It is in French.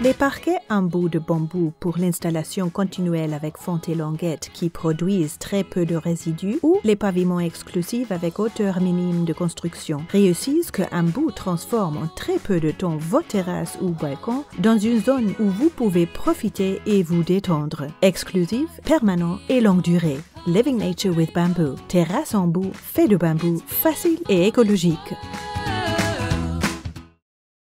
Les parquets en bout de bambou pour l'installation continuelle avec fonte et languette qui produisent très peu de résidus ou les paviments exclusifs avec hauteur minime de construction réussissent que un bout transforme en très peu de temps vos terrasses ou balcons dans une zone où vous pouvez profiter et vous détendre. Exclusif, permanent et longue durée. Living Nature with Bamboo. Terrasse en bout, fait de bambou, facile et écologique.